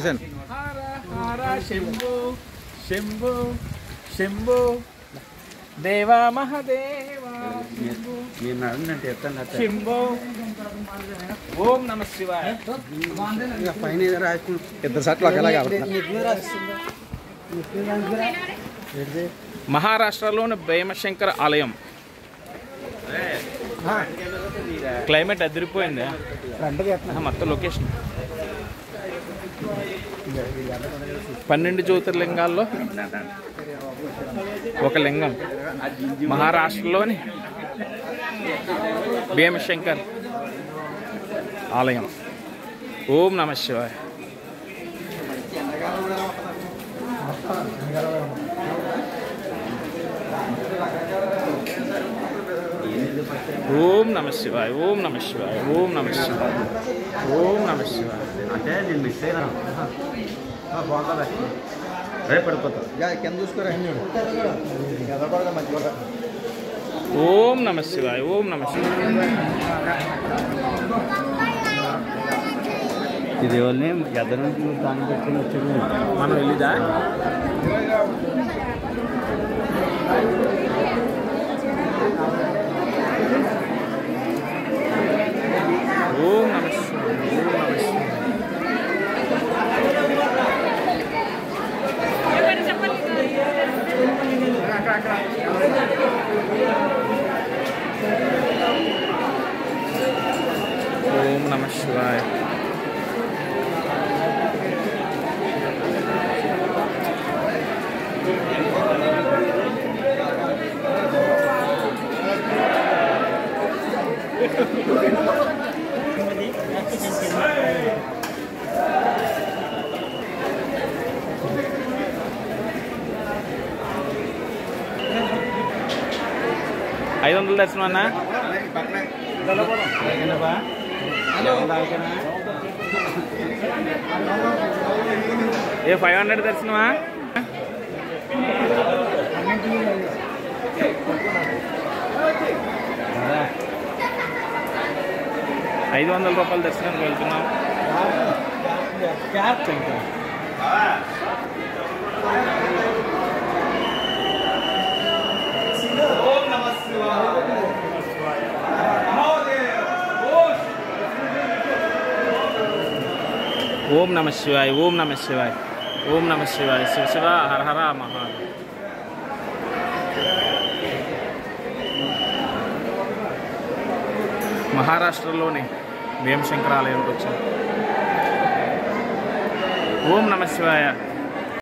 చేశాను. హర హర శంభో శంభో శంభో. దేవా మహదేవా శంభో. ఓం నమ శివాయ. పైన ఇద్దరు సట్లు మహారాష్ట్రలోని భీమశంకర ఆలయం. క్లైమేట్ అదిరిపోయింది. మొత్తం లొకేషన్ పన్నెండు జ్యోతిర్లింగాల్లో ఒక లింగం. మహారాష్ట్రలోని భీమశంకర్ ఆలయం. ఓం నమ శివాయ. ఓం నమ శివాయ ఓం నమ శివాయ ఓం నమ శివాయ ఓం నమ శివాయ అంటే నేను మిస్ అయినా బాగుంటుందా రేపు పడిపోతా కింద చూసుకోరా ఎదగకూడదు మంచిగా ఓం నమ శివాయ ఓం నమ శివాయ ఇది వాళ్ళని ఎదరు దాన్ని పెట్టుకుని వచ్చింది మనం వెళ్ళిదా ఓం నమ శివాయ ఐదు వందల దర్శనం అన్నా ఏ ఫైవ్ హండ్రెడ్ దర్శనమా? ఐదు వందల రూపాయల దర్శనానికి వెళ్తున్నాం. ఓం నమ శివాయ ఓం నమ శివాయ ఓం నమ శివాయ. శివ శివ హర హర మహా మహారాష్ట్రలోని భీమశంకరాలయంకి వచ్చాం ఓం నమ శివాయ.